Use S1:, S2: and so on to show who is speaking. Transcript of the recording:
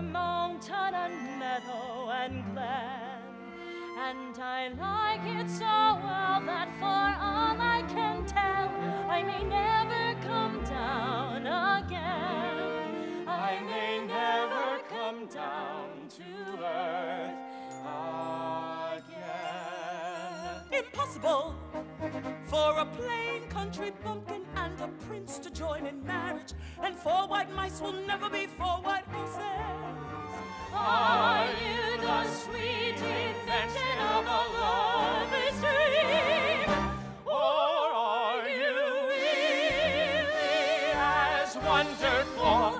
S1: mountain and meadow and glen. And I like it so well that for all I can tell, I may never come down again. I may never come down to earth again.
S2: Impossible for a plain country bumpkin and a prince to join in marriage church, and forward mice will never be forward horses.
S1: Are you the sweet invention of a lover's dream? Or are you really as wonderful?